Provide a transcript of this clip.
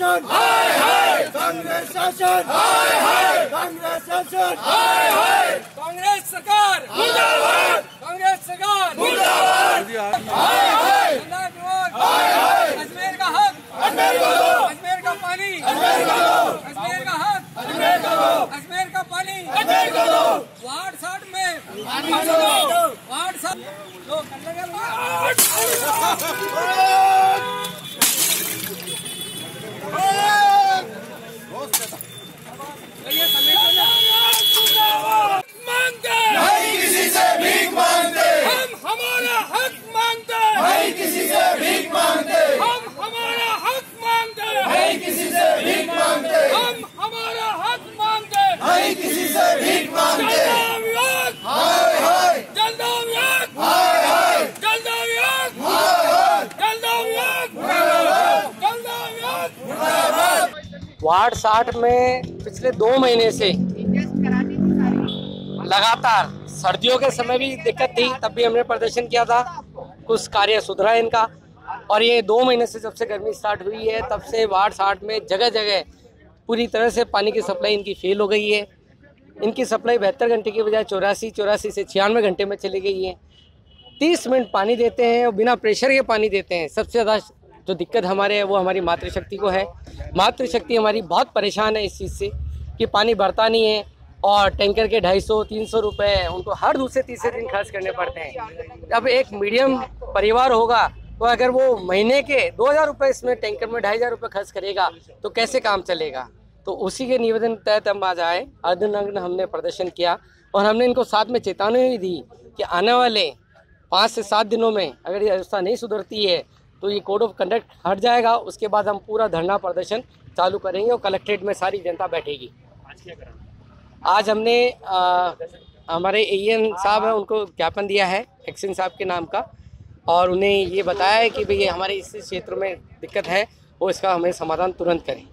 शासन। कांग्रेस शासन। कांग्रेस शासन। कांग्रेस सरकार। कांग्रेस सरकार। जनता विरोध अजमेर का हक। अजमेर का पानी। अजमेर का हक। अजमेर का पानी। वार्ड साठ में। वार्ड साठ कर लेंगे। भैया। भैया, ella también वार्ड साठ में पिछले दो महीने से लगातार सर्दियों के समय भी दिक्कत थी, तब भी हमने प्रदर्शन किया था। कुछ कार्य सुधरा इनका। और ये दो महीने से जब से गर्मी स्टार्ट हुई है, तब से वार्ड साठ में जगह जगह पूरी तरह से पानी की सप्लाई इनकी फेल हो गई है। इनकी सप्लाई बहत्तर घंटे की बजाय चौरासी चौरासी से छियानवे घंटे में चली गई है। तीस मिनट पानी देते हैं और बिना प्रेशर के पानी देते हैं। सबसे ज़्यादा जो दिक्कत हमारे है, वो हमारी मातृशक्ति को है। मातृशक्ति हमारी बहुत परेशान है इस चीज़ से कि पानी भरता नहीं है और टैंकर के ढाई सौ, तीन सौ रुपये उनको हर दूसरे, तीसरे दिन खर्च करने पड़ते हैं। अब एक मीडियम परिवार होगा तो अगर वो महीने के दो हज़ार रुपये इसमें टैंकर में ढाई हज़ार रुपये खर्च करेगा तो कैसे काम चलेगा? तो उसी के निवेदन तहत हम आज आए अर्धनग्न हमने प्रदर्शन किया और हमने इनको साथ में चेतावनी भी दी कि आने वाले पाँच से सात दिनों में अगर ये व्यवस्था नहीं सुधरती है तो ये कोड ऑफ़ कंडक्ट हट जाएगा उसके बाद हम पूरा धरना प्रदर्शन चालू करेंगे और कलेक्ट्रेट में सारी जनता बैठेगी। आज हमने आ, हमारे एन साहब हैं उनको ज्ञापन दिया है एक्सिन साहब के नाम का और उन्हें ये बताया है कि भाई हमारे इस क्षेत्र में दिक्कत है वो इसका हमें समाधान तुरंत करें।